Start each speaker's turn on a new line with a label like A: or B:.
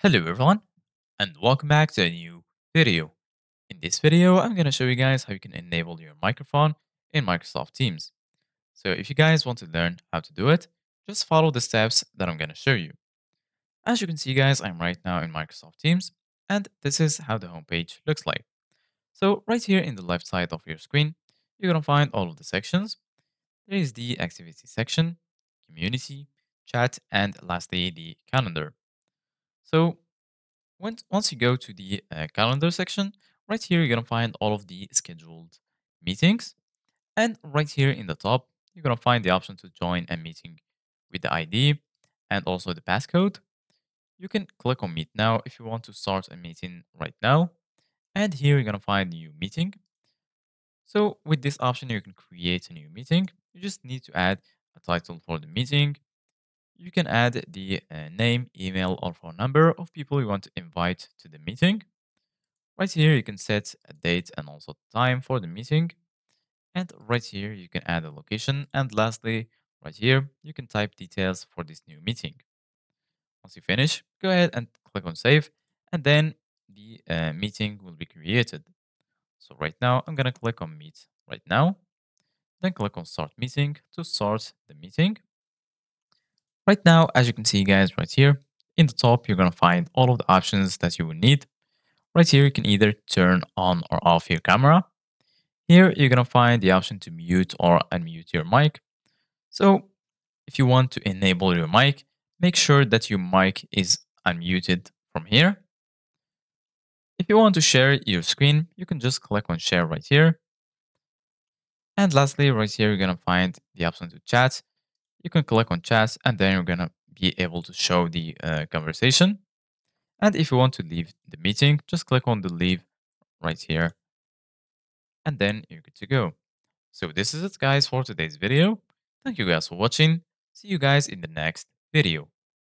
A: Hello everyone and welcome back to a new video. In this video, I'm going to show you guys how you can enable your microphone in Microsoft Teams. So if you guys want to learn how to do it, just follow the steps that I'm going to show you. As you can see guys, I'm right now in Microsoft Teams and this is how the homepage looks like. So right here in the left side of your screen, you're going to find all of the sections. There is the activity section, community, chat, and lastly the calendar. So once, once you go to the uh, calendar section, right here you're going to find all of the scheduled meetings. And right here in the top, you're going to find the option to join a meeting with the ID and also the passcode. You can click on Meet Now if you want to start a meeting right now. And here you're going to find New Meeting. So with this option, you can create a new meeting. You just need to add a title for the meeting, you can add the uh, name, email, or phone number of people you want to invite to the meeting. Right here, you can set a date and also time for the meeting. And right here, you can add a location. And lastly, right here, you can type details for this new meeting. Once you finish, go ahead and click on save. And then the uh, meeting will be created. So right now, I'm going to click on meet right now. Then click on start meeting to start the meeting. Right now, as you can see guys right here, in the top, you're going to find all of the options that you will need. Right here, you can either turn on or off your camera. Here, you're going to find the option to mute or unmute your mic. So if you want to enable your mic, make sure that your mic is unmuted from here. If you want to share your screen, you can just click on share right here. And lastly, right here, you're going to find the option to chat you can click on chat and then you're to be able to show the uh, conversation. And if you want to leave the meeting, just click on the leave right here. And then you're good to go. So this is it guys for today's video. Thank you guys for watching. See you guys in the next video.